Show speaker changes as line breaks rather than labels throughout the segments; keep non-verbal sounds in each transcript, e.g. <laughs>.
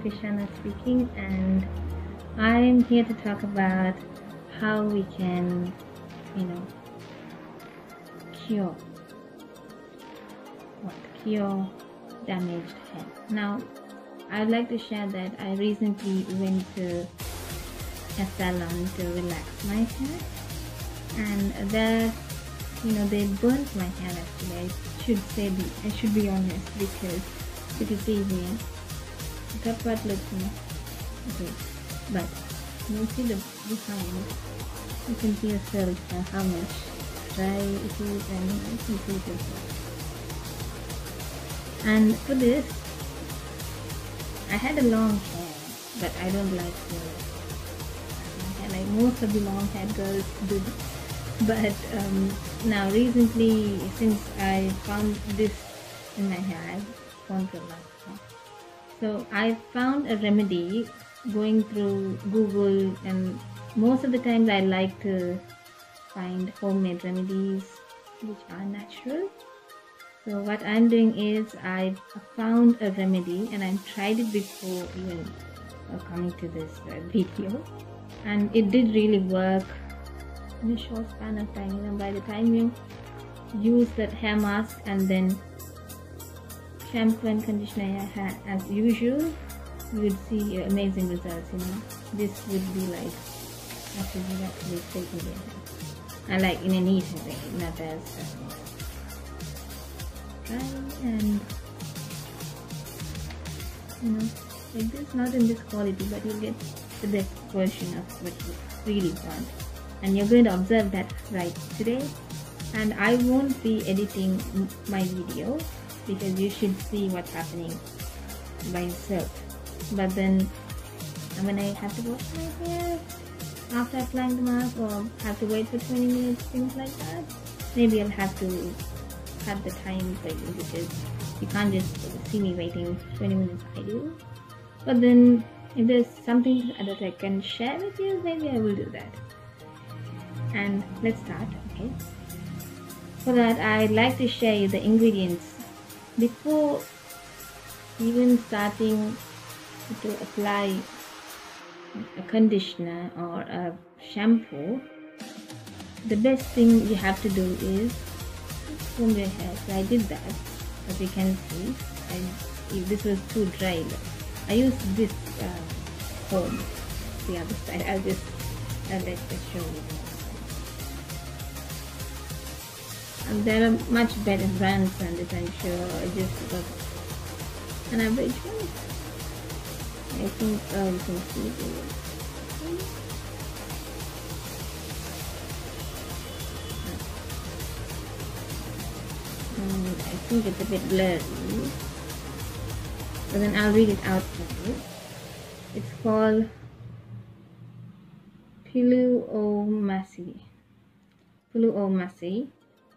Kershana speaking, and I'm here to talk about how we can, you know, cure what cure damaged hair. Now, I'd like to share that I recently went to a salon to relax my hair, and there, you know, they burnt my hair actually. I should say, I should be honest because it is see the top part looks okay, but you see the behind, you can see yourself uh, how much dry it is and you see it. And for this, I had a long hair, but I don't like to hair like most of the long haired girls do. But um, now recently, since I found this in my hair, I want to lot. So I found a remedy going through Google, and most of the times I like to find homemade remedies which are natural. So what I'm doing is I found a remedy and I tried it before even uh, coming to this uh, video. And it did really work in a short span of time. You know by the time you use that hair mask and then shampoo and conditioner your hair as usual you would see amazing results you know. This would be like after you actually taking hair and like in a neat way not as uh, and you know like this not in this quality but you get the best version of what you really want. And you're going to observe that right today. And I won't be editing my video because you should see what's happening by yourself but then when I have to wash my hair after applying the mask or have to wait for 20 minutes things like that maybe I'll have to have the time for you because you can't just see me waiting 20 minutes I do. But then if there's something that I can share with you, maybe I will do that. And let's start, okay? For that, I'd like to share you the ingredients before even starting to apply a conditioner or a shampoo. The best thing you have to do is comb your hair. So I did that, as you can see. And if this was too dry, I used this uh, comb. The other side. I'll just I'll let show you. And there are much better brands than this, I'm sure. I just got an average one. I think uh, you can see. I think it's a bit blurry. But then I'll read it out for you. It's called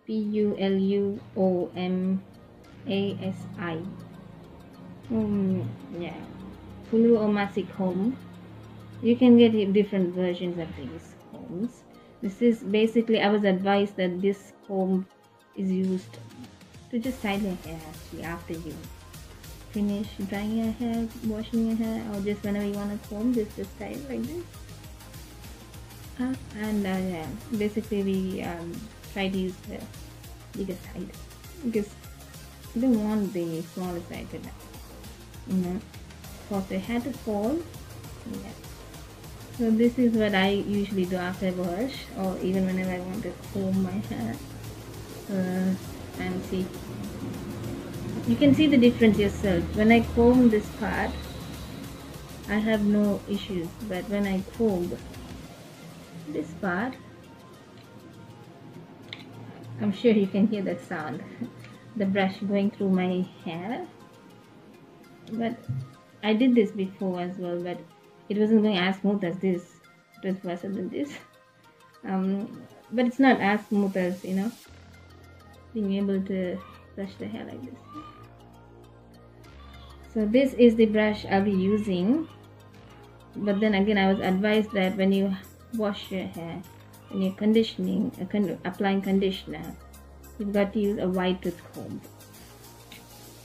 Puluomasi. Puluomasi. P-U-L-U-O-M-A-S-I. Um, yeah. Puluomasi comb. You can get different versions of these combs. This is basically, I was advised that this comb is used to just style your hair actually after you finish drying your hair, washing your hair, or just whenever you want to comb, just just style like this. Uh, and uh, yeah, basically we um, to use the bigger side because you don't want the smaller side to that. You know, cause the hair to fall. Yeah. So this is what I usually do after I wash, or even whenever I want to comb my hair. Uh, and see you can see the difference yourself when I comb this part I have no issues but when I comb this part I'm sure you can hear that sound. The brush going through my hair. But I did this before as well but it wasn't going as smooth as this. It was worse than this. Um, but it's not as smooth as you know being able to brush the hair like this. So this is the brush I'll be using. But then again I was advised that when you wash your hair when you're conditioning uh, con applying conditioner. You've got to use a wide tooth comb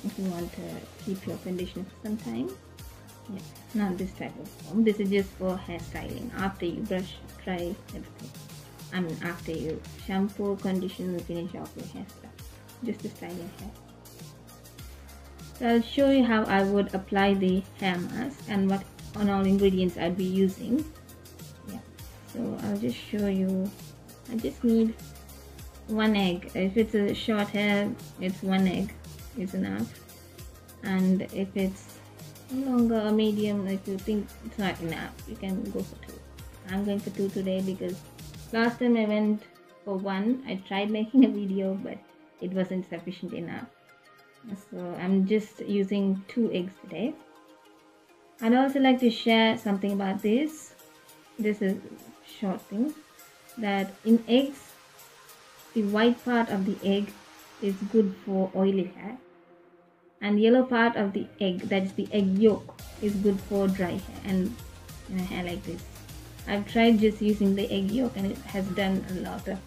if you want to keep your conditioner for some time. Yeah, not this type of comb. this is just for hairstyling after you brush dry everything. I mean after you shampoo condition and finish off your hairstyle just to style your hair. So I'll show you how I would apply the hair mask and what on all ingredients I'd be using so I'll just show you. I just need one egg. If it's a short hair it's one egg is enough. And if it's longer or medium if you think it's not enough you can go for two. I'm going for two today because last time I went for one I tried making a video but it wasn't sufficient enough. So I'm just using two eggs today. I'd also like to share something about this. This is short thing that in eggs the white part of the egg is good for oily hair and yellow part of the egg that's the egg yolk is good for dry hair and you know, hair like this. I've tried just using the egg yolk and it has done a lot of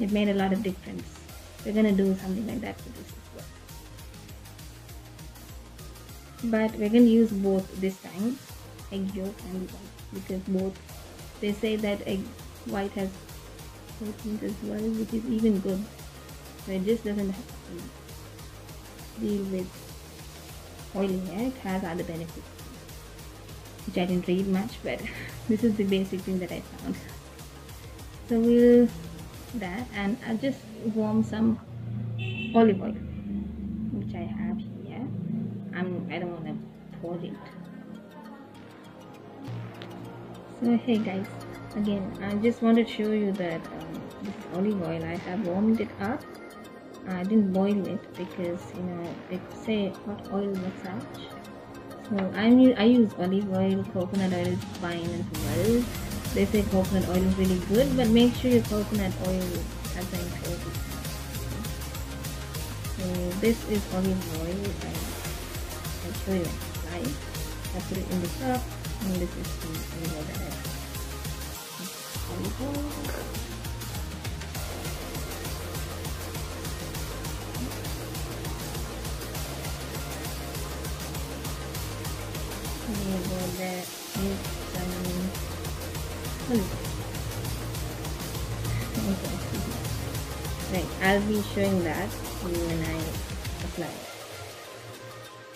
it made a lot of difference. We're gonna do something like that for this as well. But we're gonna use both this time egg yolk and white because both they say that egg white has proteins as well which is even good. So it just doesn't deal with oily hair it has other benefits which I didn't read much but <laughs> this is the basic thing that I found. So we'll that and I'll just warm some olive oil which I have here. I'm I don't want to pour it so hey guys. Again I just want to show you that um, this olive oil I have warmed it up. I didn't boil it because you know they say hot oil massage. So I'm I use olive oil coconut oil is fine as well. They say coconut oil is really good but make sure your coconut oil has an impurity so this is olive oil. I, I'll show you I put it in the cup and this is the some right I'll be showing that when I apply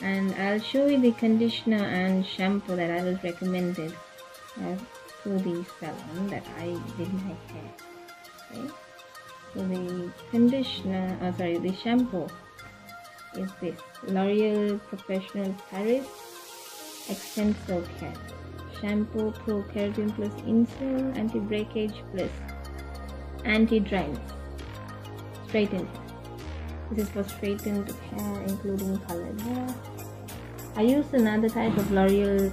and I'll show you the conditioner and shampoo that I was recommended uh, to the salon that I did my hair okay? So the conditioner oh sorry the shampoo is this L'Oreal Professional Paris Xtenso Care. Shampoo Pro Keratin Plus Incell Anti-Breakage Plus Anti-Dryness Straightened. This is for straightened hair including colored hair I used another type of L'Oreal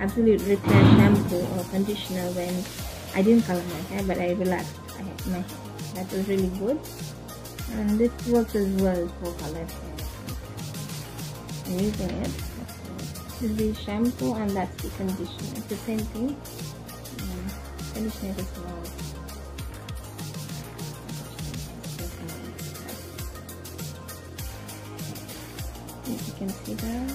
Absolute Repair shampoo or conditioner when I didn't color my hair but I relaxed I had my hair. That was really good and this works as well for colored hair. I'm using it. it is the shampoo and that's the conditioner. It's the same thing. Um, conditioner is well. Can see care.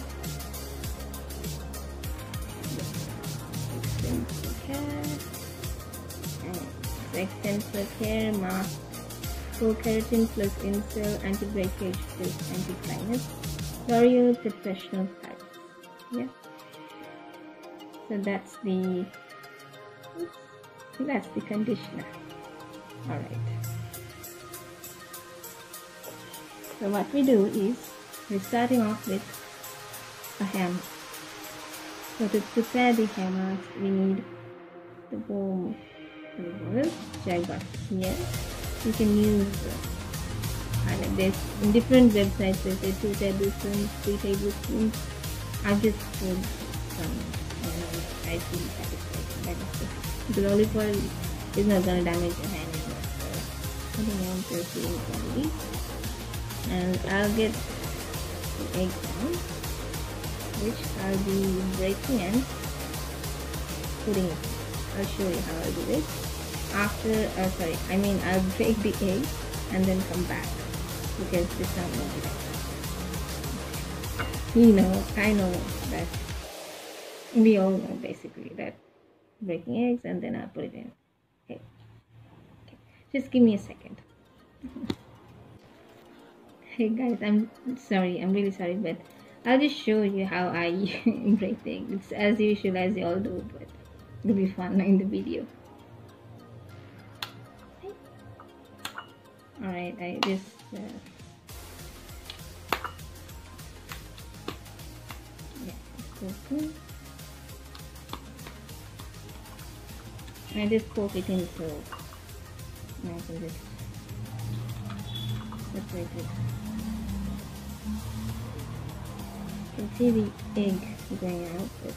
And Xtenso care mask. Pro keratin plus incell anti-breakage plus anti-dryness. L'Oreal Professional Pack yeah so that's the that's the conditioner all right so what we do is we're starting off with a ham so to prepare the mask we need the which I got here you can use uh, like this in different websites they say two tablespoons three tablespoons I just put some I feel satisfied by this. The olive oil is not gonna damage your hand. So I don't want to it And I'll get egg which I'll be breaking and putting it. I'll show you how I'll do this. After, uh, sorry, I mean I'll <laughs> break the egg and then come back because this time won't be you know, I know that we all know basically that breaking eggs and then I put it in. Okay. okay. Just give me a second. <laughs> hey guys, I'm sorry, I'm really sorry, but I'll just show you how I <laughs> break things. It's as usual as you all do, but it'll be fun <laughs> in the video. Alright, I just uh, open. I just poke it in so I can just separate it. You can see the egg going out, but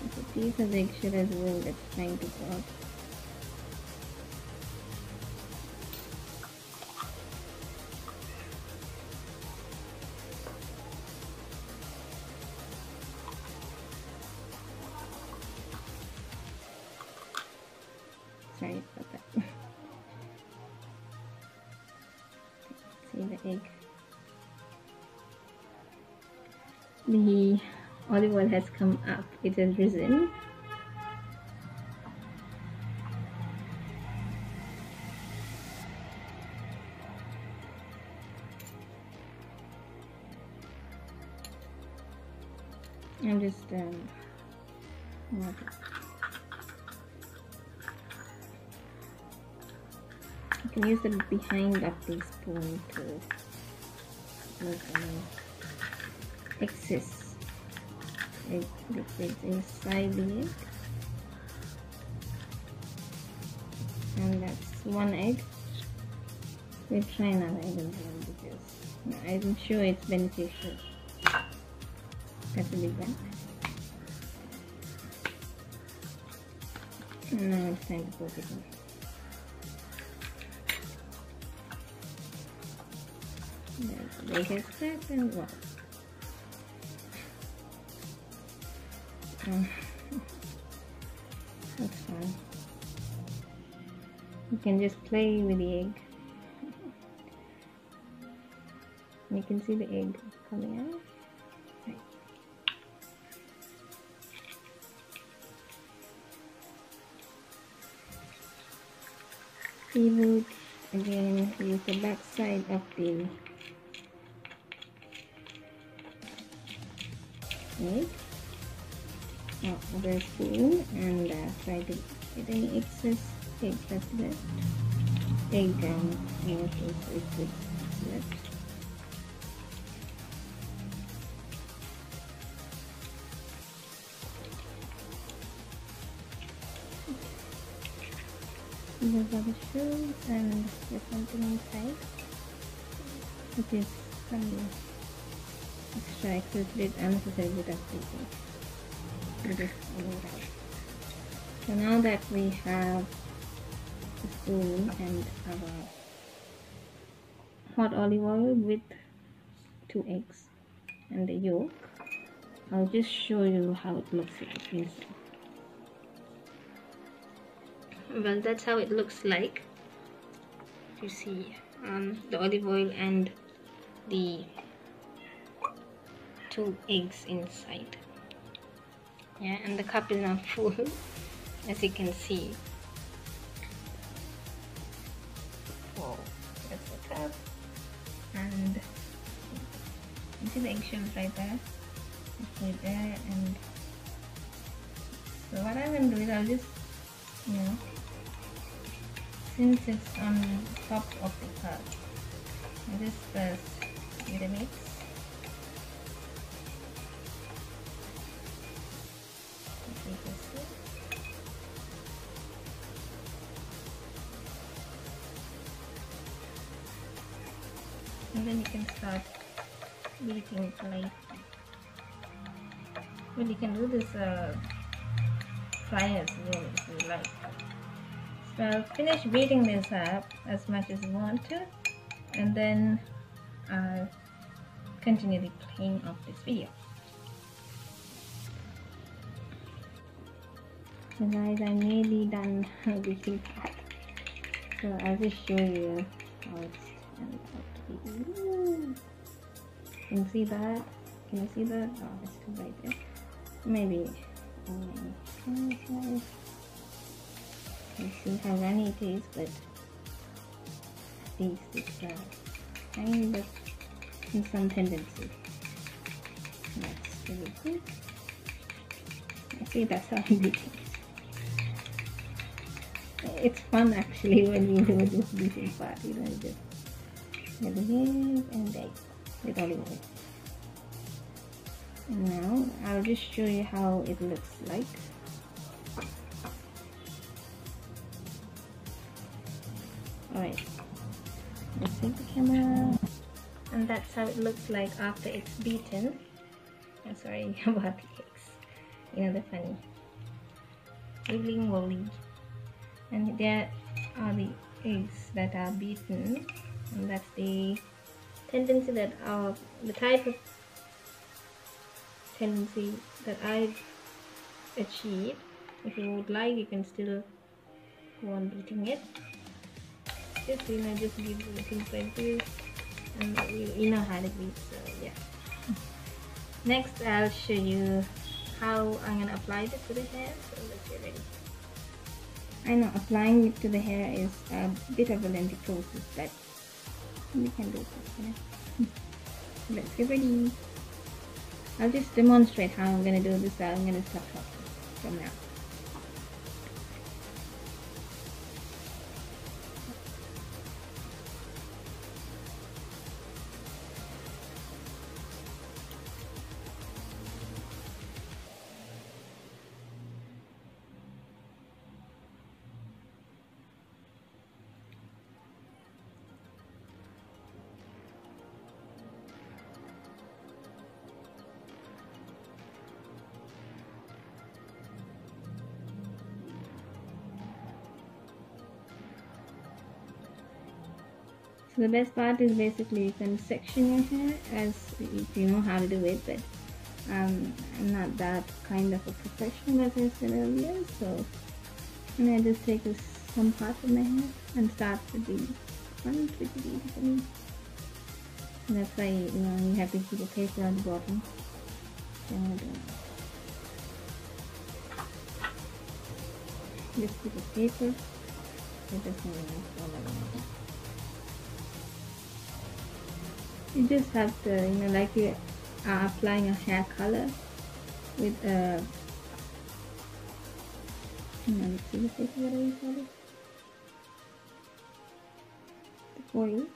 there's a piece of eggshell as well that's trying to go. Has come up. It has risen. I'm just um, you can use the behind of the spoon to make excess egg liquids inside egg and that's one egg. We'll try another egg well because I'm sure it's beneficial. That's a big one and now it's time to put it in they can stack and what? Oh. That's fine. You can just play with the egg. You can see the egg coming out. Seafood again use the back side of the egg out the spoon and uh, try to get any excess egg that's left egg um, morsels is left the shoes and there's something inside. Which is some extra excess bit unnecessary bit so now that we have the spoon and our hot olive oil with two eggs and the yolk I'll just show you how it looks like. Inside well that's how it looks like. You see um, the olive oil and the two eggs inside yeah and the cup is now full as you can see. Whoa, that's the cup. And you see the eggshells right there? Right there and so what I'm to do is I'll just you know since it's on top of the cup I just first give a mix can start beating it like well you can do this uh, fry as well if you like. So I'll finish beating this up as much as you want to and then I'll continue the playing of this video. So guys I'm nearly done <laughs> beating part. So I'll just show you how it's turned out you can you see that? Can you see that? Oh it's still right there. Maybe. Um, see how runny it is but at least it's uh, kind of in some tendency. That's really good I see that's how <laughs> he is. It's fun actually when you do this beating part you know the and there with olive oil and now I'll just show you how it looks like. Alright. Let's take the camera. And that's how it looks like after it's beaten. I'm sorry <laughs> about the cakes you know the funny. Wiggling wobbly and there are the eggs that are beaten and that's the tendency that are the type of tendency that I've achieved if you would like you can still go on beating it just you know just give things like this and you, you know how to beat so yeah. Next I'll show you how I'm gonna apply this to the hair so let's get ready. I know applying it to the hair is a bit of a lengthy process but we can do this <laughs> let's get ready. I'll just demonstrate how I'm gonna do this I'm gonna stop from now So the best part is basically you can section your hair as if you know how to do it but um, I'm not that kind of a professional as I said earlier so and I just take this, some part of my hair and start with the front which is easy for me. And that's why you know you have to keep a paper on the bottom. And, uh, just keep a paper. It doesn't you just have to you know like you are applying a hair color with a let's see the paper what you call it the foil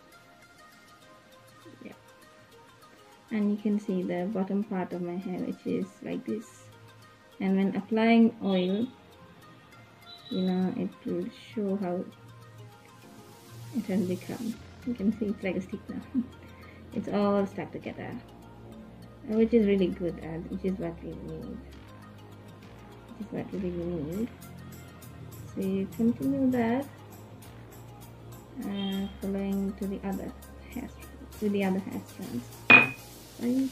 yeah. And you can see the bottom part of my hair which is like this. And when applying oil you know it will show how it has become. You can see it's like a stick now <laughs> it's all stuck together. Which is really good and which is what we need. Which is what we really need. So you continue that uh, following to the other hair strands to the other hair strands. Right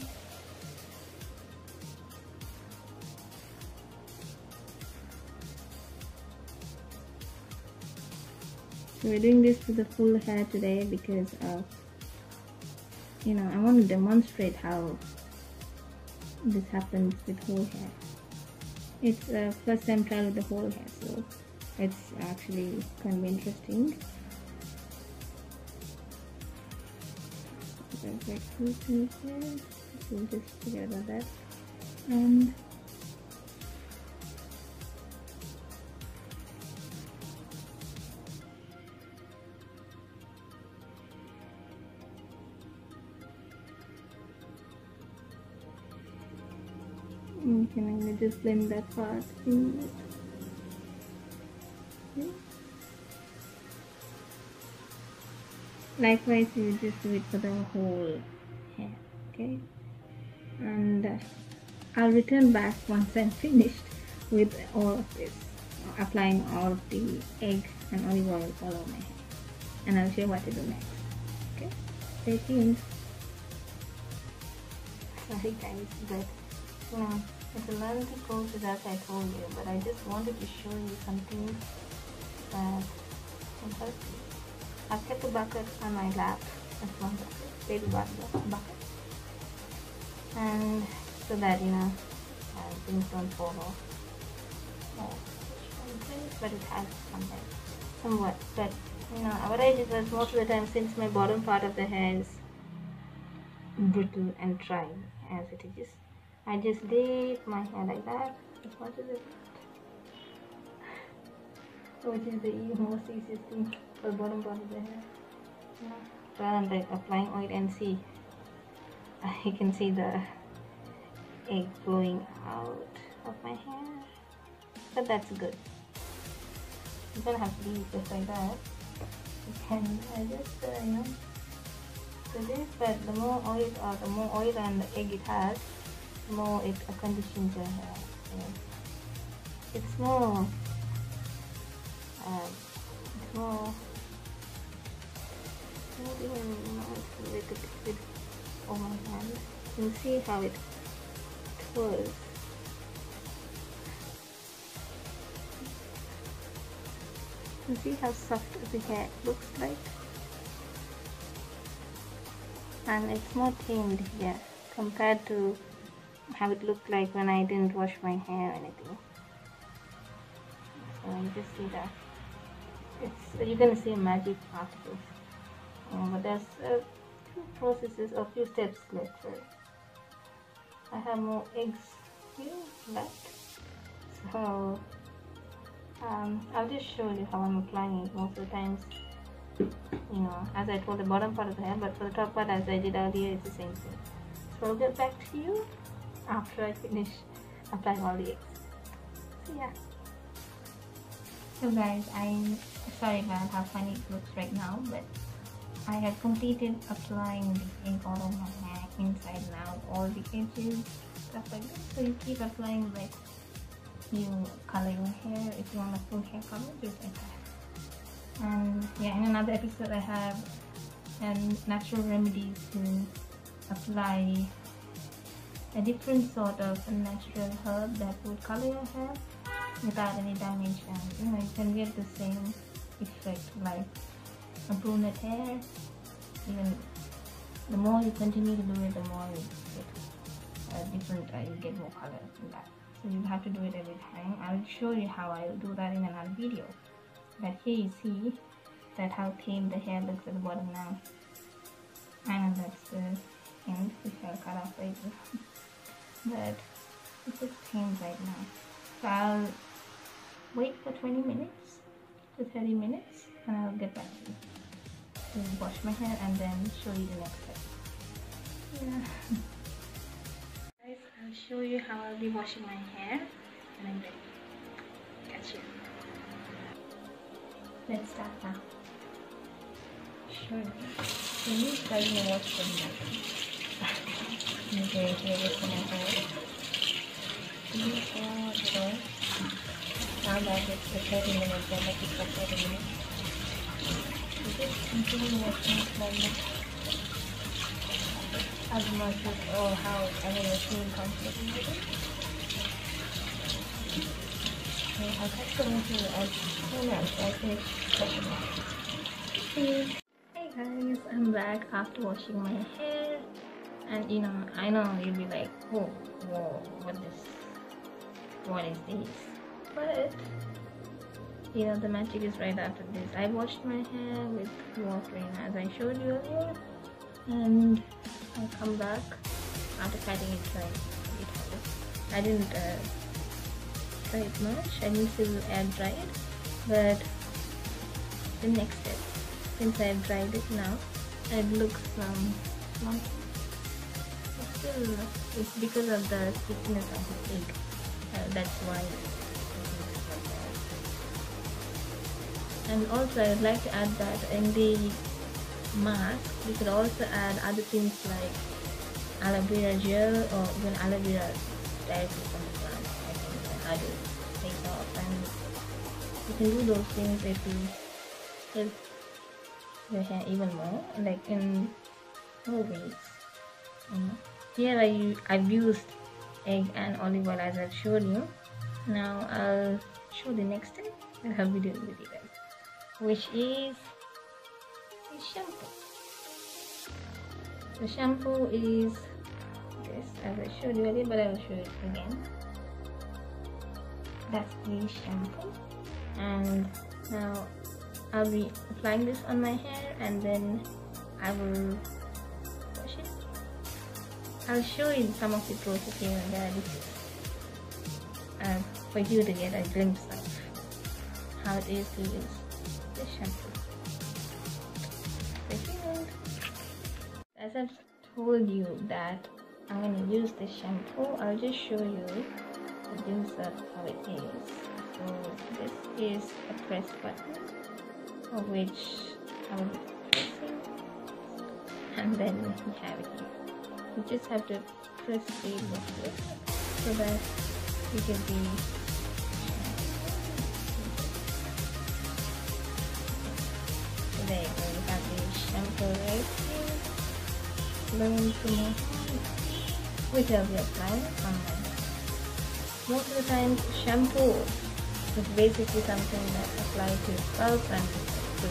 So we're doing this to the full hair today because of you know I want to demonstrate how this happens with whole hair. It's uh, first time trial with the whole hair so it's actually to be interesting. We'll just forget about that and just blend that part in okay. likewise you just do it for the whole hair okay? And uh, I'll return back once I'm <laughs> finished with all of this applying all of the egg and olive oil all over my hair. And I'll show you what to do next okay? Stay tuned. Sorry guys but yeah it's a lengthy process as I told you, but I just wanted to show you something that. I've kept a bucket on my lap. That's one bucket. Baby bucket. bucket. and so that you know uh, things don't fall off but it has somewhat somewhat but you know what I did was most of the time since my bottom part of the hair is brittle and dry as it is I just dip my hair like that. It. Which is the most easiest thing. For bottom part of the hair. Rather than like applying oil and see. <laughs> I can see the egg flowing out of my hair. But that's good. You don't have to leave just like that. You can I just uh, you know do this but the more oil or the more oil and the egg it has more it conditions your hair it's more um, it's more maybe you know it's little bit on my hand you see how it twirls you see how soft the hair looks like. And it's more tamed here compared to how it looked like when I didn't wash my hair or anything. So you just see that. It's you're gonna see a magic after um, but there's a few processes or few steps left I have more eggs here left. So um, I'll just show you how I'm applying it most of the times. You know as I told the bottom part of the hair but for the top part as I did earlier it's the same thing. So I'll get back to you after I finish applying all the eggs so yeah. So guys I'm sorry about how funny it looks right now but I have completed applying the ink all over my hair inside now all the edges stuff like this so you keep applying like you color your hair. If you want a full hair color just like that. And yeah in another episode I have um, natural remedies to apply a different sort of natural herb that would color your hair without any damage and you know you can get the same effect like a brunette hair. Even the more you continue to do it the more you get uh, different uh, you get more color from that. So you have to do it every time. I'll show you how I do that in another video. But here you see that how tame the hair looks at the bottom now. And that's the end. Which I'll cut off later but it's just tame right now. So I'll wait for 20 minutes to 30 minutes and I'll get back to you. To wash my hair and then show you the next step. Yeah. <laughs> Guys I'll show you how I'll be washing my hair and I'm ready. Catch you. Let's start now. Sure. Can you tell me what's going to happen okay here is the now that it's the 30 minutes, then let it for 30 minutes. Just continue watching slowly as much as how ever you're feeling comfortable with it. I'll catch the water as soon I Hey guys, I'm back after washing my hair. And you know, I know you'll be like, oh, whoa, what is, what is this? but you know the magic is right after this. I washed my hair with water as I showed you earlier and I come back after cutting it dry. I didn't uh, dry it much. I to air dry it. But the next step since I've dried it now it looks um still it's because of the thickness of the egg. Uh, that's why. And also I'd like to add that in the mask you could also add other things like aloe vera gel or even aloe vera directly from the plant I think how to take off and you can do those things if you help your hair even more like in more ways here I, I've used egg and olive oil as I've showed you. Now I'll show the next step and have video with you guys which is the shampoo. The shampoo is this as I showed you earlier but I will show it again. That's the shampoo. And now I'll be applying this on my hair and then I will I'll show you some of the process here and uh, for you to get a glimpse of how it is to use this shampoo. As I've told you that I'm going to use this shampoo I'll just show you the glimpse of how it is. So this is a press button of which I will be pressing and then we have it here you just have to press the button so that you can be so there. You go you have the shampoo right here to my which I'll be applying on my most of the time shampoo is basically something that applies to your scalp and to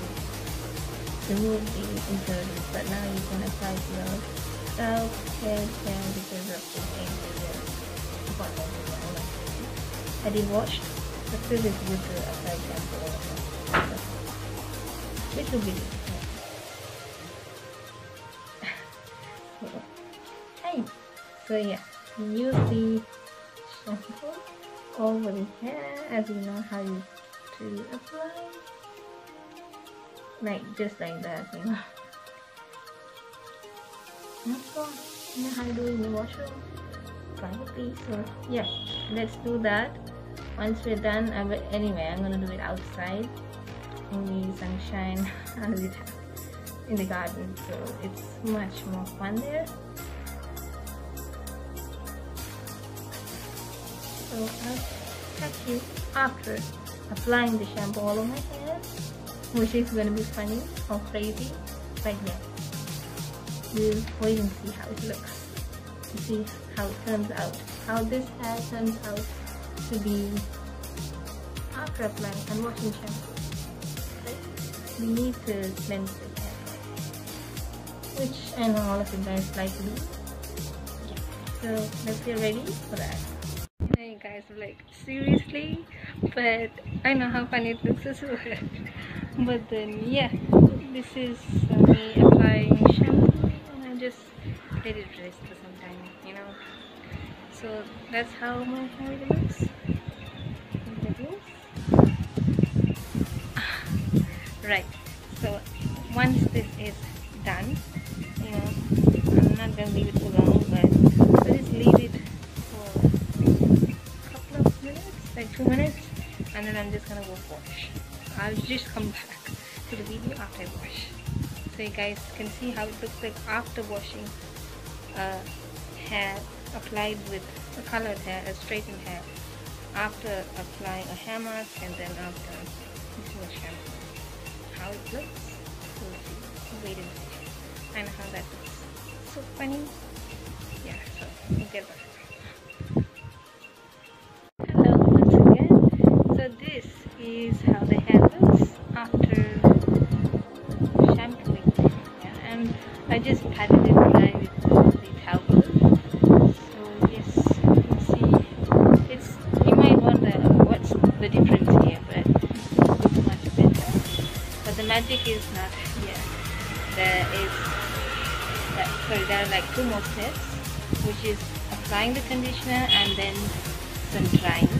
remove the impurities but now you can apply to your scalp, head, hair because of the thing I did washed but still it's good to apply shampoo all over which will be Hey, so yeah use the shampoo over the hair as you know how you to apply. Like just like that you know that's all you do the washroom probably so yeah let's do that. Once we're done I will, anyway I'm gonna do it outside. In the sunshine <laughs> in the garden so it's much more fun there. So I'll catch you after applying the shampoo all over my hair which is to be funny or crazy but yeah we'll wait and see how it looks to see how it turns out how this hair turns out to be after applying and washing shampoo we need to cleanse the hair which I know all of you guys like to do. So let's get ready for that. Hey guys like seriously? But I know how funny it looks as well but then yeah this is uh, me applying shampoo I just let it rest for some time you know. So that's how my hair looks. Right. So once this is done you know I'm not gonna leave it too long but i'll just leave it for a couple of minutes like two minutes and then I'm just gonna go wash. I'll just come back to the video after I wash so you guys can see how it looks like after washing uh, hair applied with a colored hair a straightened hair. After applying a hair mask and then after using a shampoo how it looks? We'll see. Wait and see. And how that looks. So funny. Yeah so we'll get back so this is magic is not here. There is that, sorry there are like two more steps which is applying the conditioner and then sun drying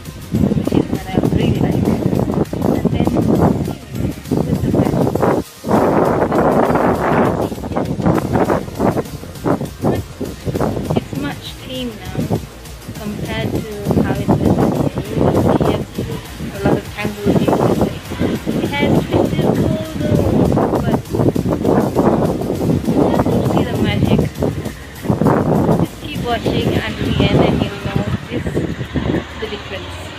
watching the end and you'll know this the difference.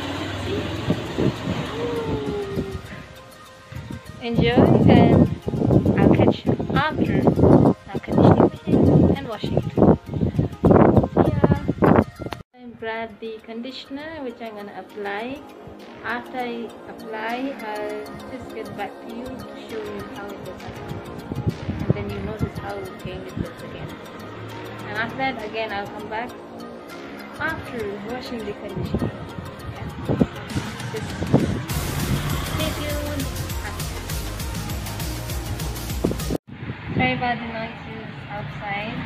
enjoy and I'll catch you after now conditioning and washing it. Yeah. I grab the conditioner which I'm gonna apply. After I apply, I'll just get back to you to show you how it looks. And then you notice how changed it looks again. And after that again I'll come back after washing the conditioner. Yeah. Stay. Sorry about the noises outside.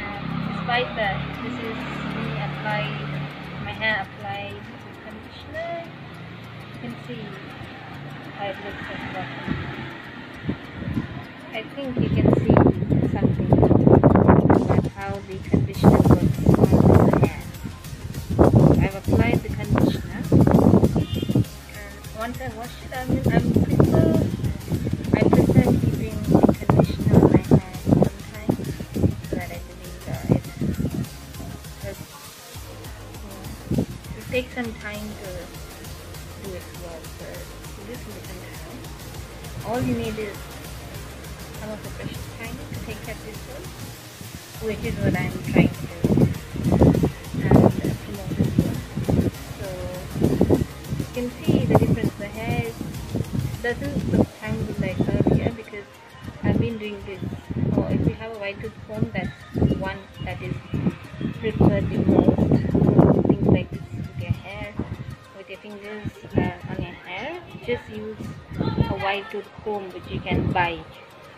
Um, despite that, this is me applied, my hair applied conditioner. You can see how it looks at the bottom. I think you can can see the difference. The hair doesn't look tangled like earlier because I've been doing this. Or if you have a wide tooth comb, that's one that is preferred the most. Things like this with your hair, with your fingers uh, on your hair. Just use a wide tooth comb which you can buy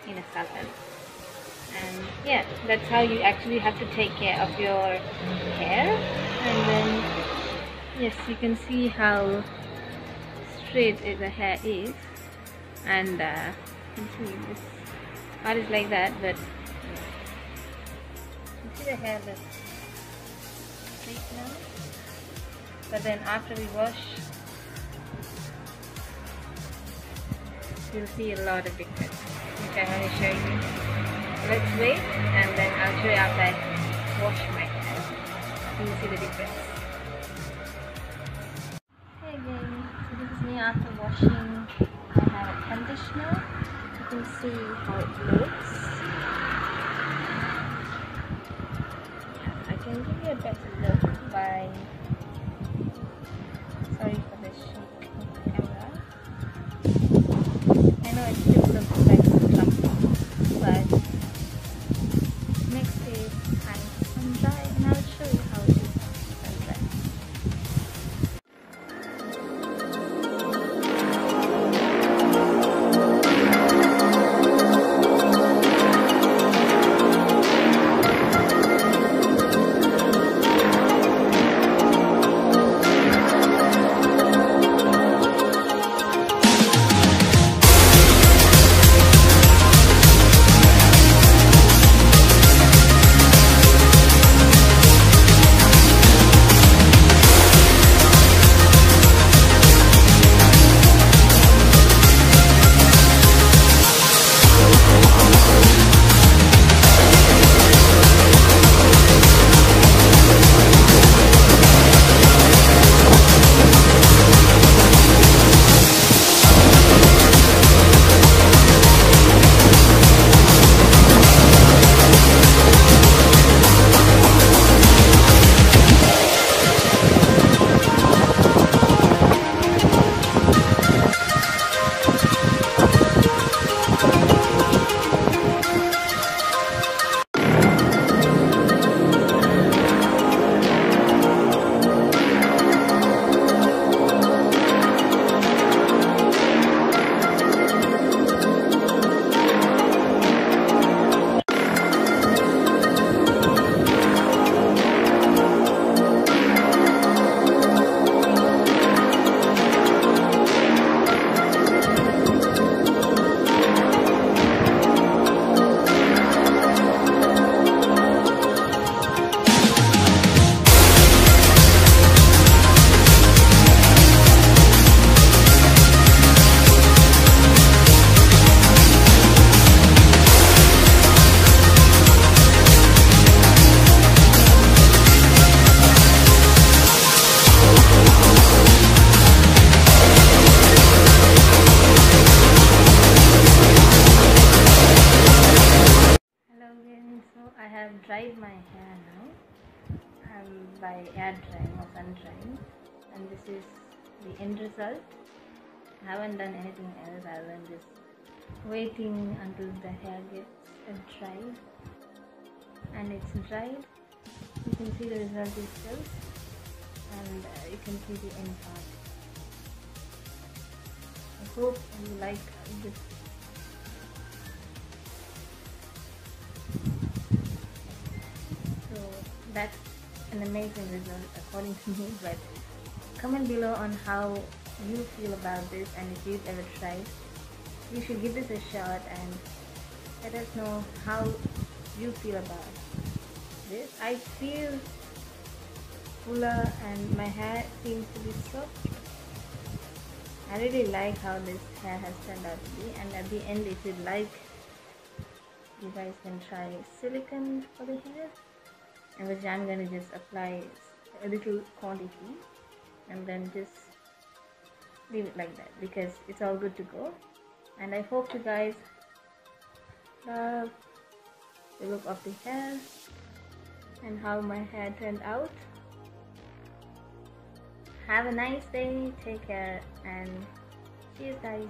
in a salon and yeah that's how you actually have to take care of your hair and then yes you can see how straight the hair is. And uh, see this part is like that but you see the hair looks straight now? But then after we wash you'll see a lot of difference which I'm going to show you. Let's wait and then I'll show you after I wash my hair. You'll see the difference after washing I have a conditioner. You can see how it looks by air drying or sun drying, and this is the end result. I haven't done anything else other than just waiting until the hair gets uh, dried. and it's dried. You can see the result itself. And uh, you can see the end part. I hope you like this. So that's an amazing result according to me but comment below on how you feel about this and if you've ever tried. You should give this a shot and let us know how you feel about this. I feel fuller and my hair seems to be soft. I really like how this hair has turned out to be and at the end if you'd like you guys can try silicone for the hair and which I'm to just apply a little quantity and then just leave it like that because it's all good to go. And I hope you guys love the look of the hair and how my hair turned out. Have a nice day. Take care and cheers guys